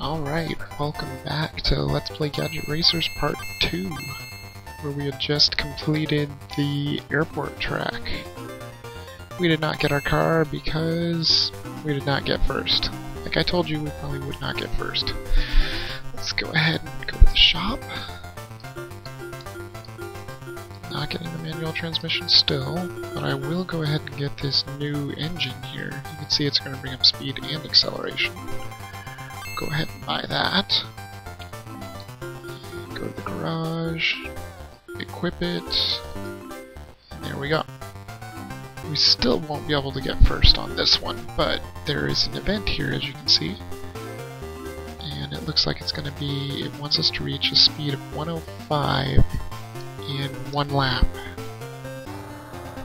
Alright, welcome back to Let's Play Gadget Racers Part 2, where we had just completed the airport track. We did not get our car because we did not get first. Like I told you, we probably would not get first. Let's go ahead and go to the shop. Not getting the manual transmission still, but I will go ahead and get this new engine here. You can see it's going to bring up speed and acceleration go ahead and buy that. Go to the garage, equip it, and there we go. We still won't be able to get first on this one, but there is an event here as you can see. And it looks like it's going to be, it wants us to reach a speed of 105 in one lap.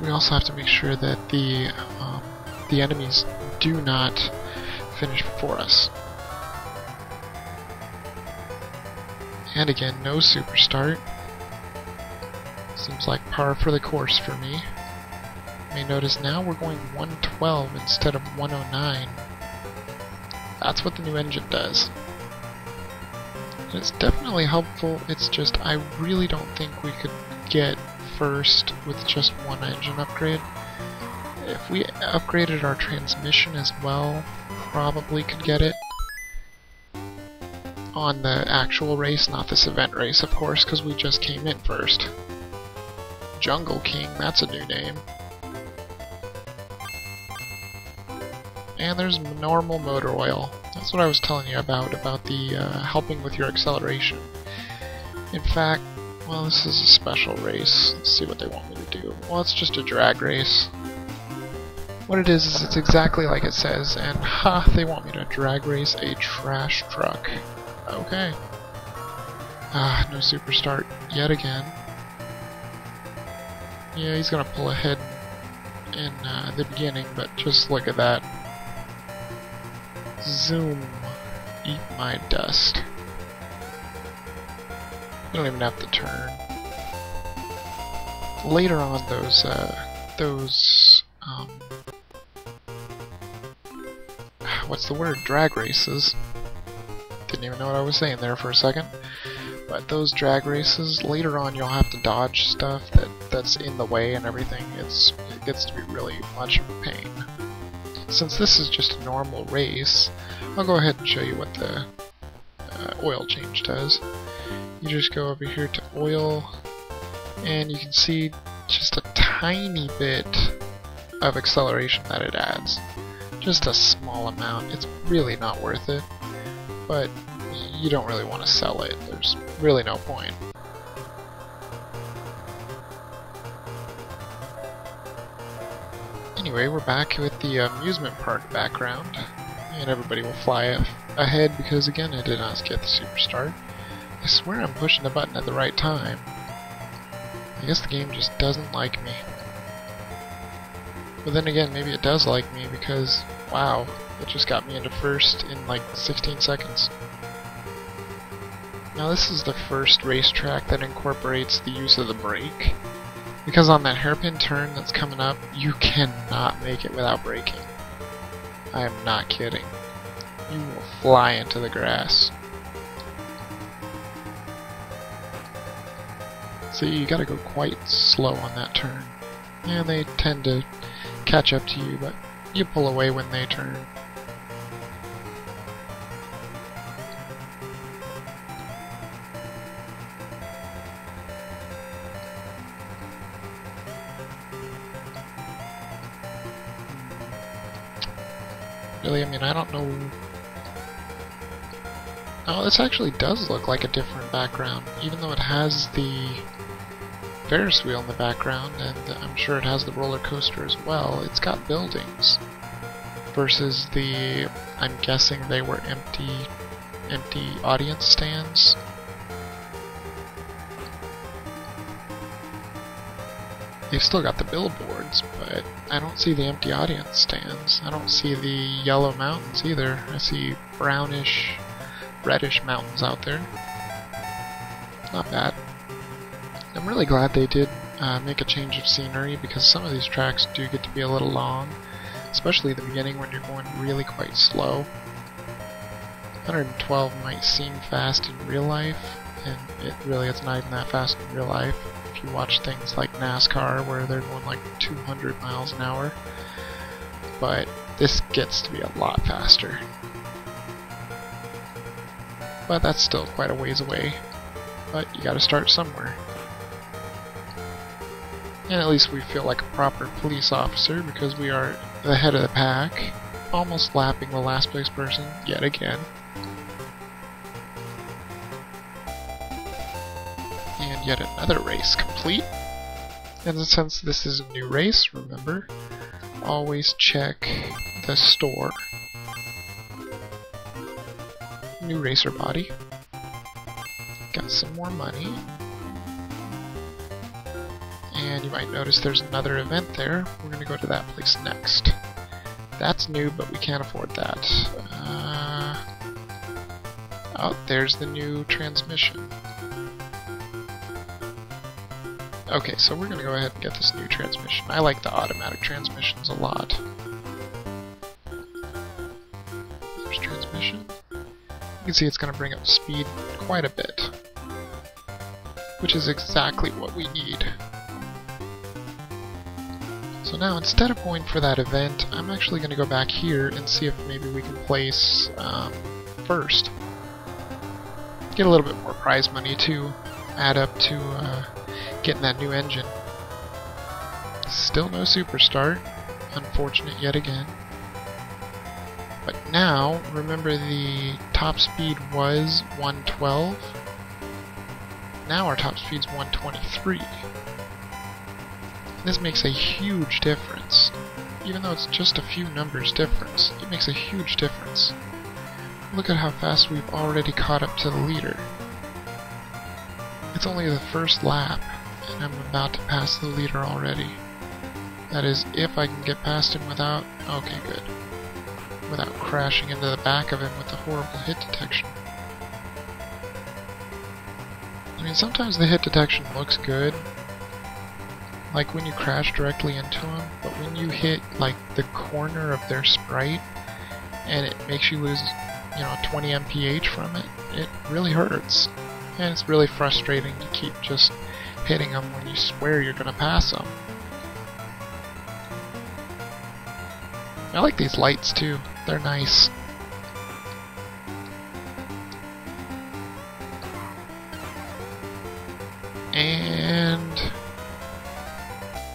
We also have to make sure that the um, the enemies do not finish before us. And again, no super start. Seems like par for the course for me. You may notice now we're going 112 instead of 109. That's what the new engine does. And it's definitely helpful, it's just I really don't think we could get first with just one engine upgrade. If we upgraded our transmission as well, probably could get it on the actual race, not this event race, of course, because we just came in first. Jungle King, that's a new name. And there's normal motor oil. That's what I was telling you about, about the uh, helping with your acceleration. In fact, well, this is a special race. Let's see what they want me to do. Well, it's just a drag race. What it is is it's exactly like it says, and ha, they want me to drag race a trash truck. Okay. Ah, no super start yet again. Yeah, he's gonna pull ahead in uh, the beginning, but just look at that. Zoom. Eat my dust. You don't even have to turn. Later on, those, uh, those, um, what's the word? Drag races didn't even know what I was saying there for a second. But those drag races, later on you'll have to dodge stuff that, that's in the way and everything. It's It gets to be really much of a pain. Since this is just a normal race, I'll go ahead and show you what the uh, oil change does. You just go over here to oil, and you can see just a tiny bit of acceleration that it adds. Just a small amount. It's really not worth it but you don't really want to sell it. There's really no point. Anyway, we're back with the amusement park background, and everybody will fly ahead because again I did not get the super start. I swear I'm pushing the button at the right time. I guess the game just doesn't like me. But then again, maybe it does like me because, wow, it just got me into first in like 16 seconds. Now this is the first racetrack that incorporates the use of the brake. Because on that hairpin turn that's coming up, you cannot make it without braking. I am not kidding. You will fly into the grass. So you gotta go quite slow on that turn. And they tend to catch up to you, but you pull away when they turn. Really, I mean, I don't know... Oh, this actually does look like a different background, even though it has the Ferris wheel in the background, and I'm sure it has the roller coaster as well. It's got buildings. Versus the, I'm guessing they were empty, empty audience stands. They've still got the billboards, but I don't see the empty audience stands. I don't see the yellow mountains either. I see brownish, reddish mountains out there. Not bad. I'm really glad they did uh, make a change of scenery because some of these tracks do get to be a little long, especially the beginning when you're going really quite slow. 112 might seem fast in real life, and it really is not even that fast in real life. If you watch things like NASCAR where they're going like 200 miles an hour, but this gets to be a lot faster. But that's still quite a ways away. But you gotta start somewhere. And at least we feel like a proper police officer because we are the head of the pack, almost lapping the last place person yet again. And yet another race complete. And since this is a new race, remember, always check the store. New racer body. Got some more money. And you might notice there's another event there. We're going to go to that place next. That's new, but we can't afford that. Uh, oh, there's the new transmission. Okay, so we're going to go ahead and get this new transmission. I like the automatic transmissions a lot. There's transmission. You can see it's going to bring up speed quite a bit. Which is exactly what we need. So now, instead of going for that event, I'm actually going to go back here and see if maybe we can place um, first. Get a little bit more prize money to add up to uh, getting that new engine. Still no superstar. Unfortunate yet again. But now, remember the top speed was 112? Now our top speed's 123. This makes a huge difference. Even though it's just a few numbers difference, it makes a huge difference. Look at how fast we've already caught up to the leader. It's only the first lap, and I'm about to pass the leader already. That is, if I can get past him without... okay, good. Without crashing into the back of him with the horrible hit detection. I mean, sometimes the hit detection looks good, like when you crash directly into them, but when you hit like the corner of their sprite and it makes you lose, you know, 20 mph from it, it really hurts. And it's really frustrating to keep just hitting them when you swear you're gonna pass them. I like these lights too, they're nice.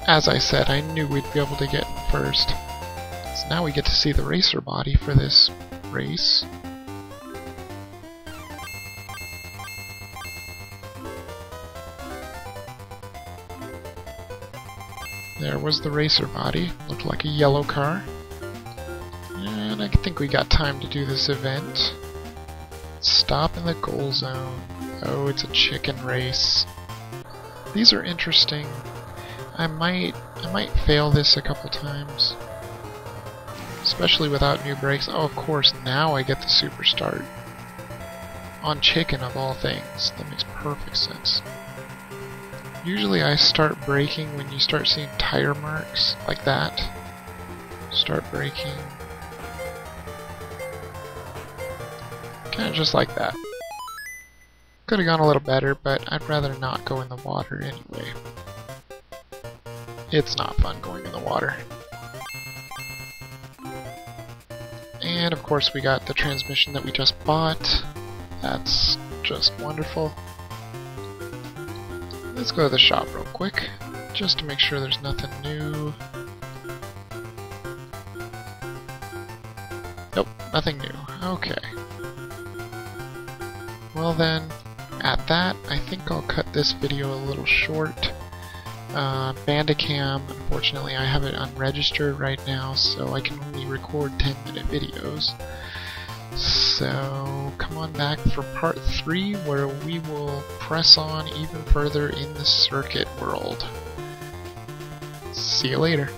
As I said, I knew we'd be able to get first. So now we get to see the racer body for this race. There was the racer body, looked like a yellow car. And I think we got time to do this event. Stop in the goal zone. Oh, it's a chicken race. These are interesting I might I might fail this a couple times. Especially without new brakes. Oh, of course, now I get the super start. On chicken, of all things. That makes perfect sense. Usually I start braking when you start seeing tire marks like that. Start braking. Kinda just like that. Could have gone a little better, but I'd rather not go in the water anyway. It's not fun going in the water. And of course we got the transmission that we just bought. That's just wonderful. Let's go to the shop real quick, just to make sure there's nothing new. Nope, nothing new. Okay. Well then, at that, I think I'll cut this video a little short. Uh, Bandicam, unfortunately I have it unregistered right now, so I can only record 10 minute videos. So come on back for part 3 where we will press on even further in the circuit world. See you later.